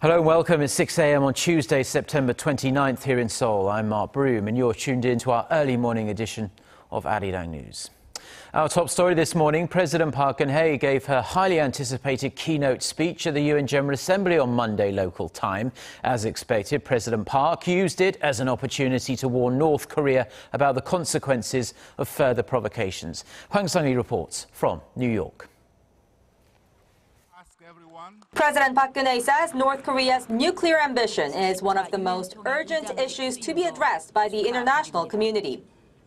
Hello and welcome. It's 6 a.m. on Tuesday, September 29th here in Seoul. I'm Mark Broom and you're tuned in to our early morning edition of Arirang News. Our top story this morning, President Park Geun-hye gave her highly anticipated keynote speech at the UN General Assembly on Monday local time. As expected, President Park used it as an opportunity to warn North Korea about the consequences of further provocations. Hwang Sung-hee reports from New York. President Park Geun-hye says North Korea's nuclear ambition is one of the most urgent issues to be addressed by the international community.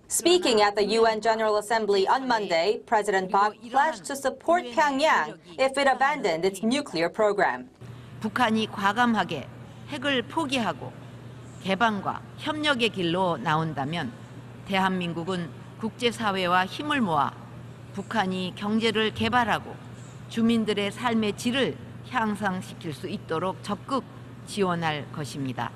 Speaking at the UN General Assembly on Monday, President Park pledged to support Pyongyang if it abandoned its nuclear program. 북한이 과감하게 핵을 포기하고 개방과 협력의 길로 나온다면 대한민국은 국제사회와 힘을 모아 북한이 경제를 개발하고 주민들의 삶의 질을 향상시킬 수 있도록 적극 지원할 것입니다.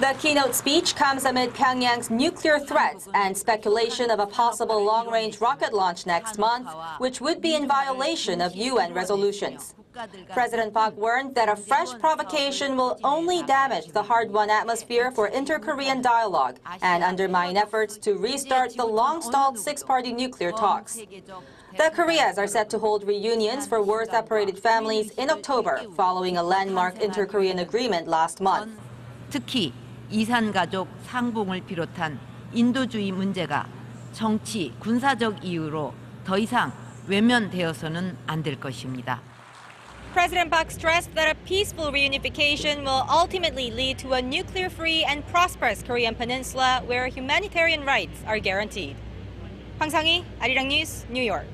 The keynote speech comes amid Pyongyang's nuclear threats and speculation of a possible long-range rocket launch next month, which would be in violation of UN resolutions. President Park warned that a fresh provocation will only damage the hard-won atmosphere for inter-Korean dialogue and undermine efforts to restart the long-stalled six-party nuclear talks. The Koreas are set to hold reunions for war-separated families in October, following a landmark inter-Korean agreement last month. 특히 이산가족 상봉을 비롯한 인도주의 문제가 정치, 군사적 이유로 더 이상 외면되어서는 안 될 것입니다. President Park stressed that a peaceful reunification will ultimately lead to a nuclear-free and prosperous Korean peninsula where humanitarian rights are guaranteed. Hwang Sung-hee, Arirang News, New York.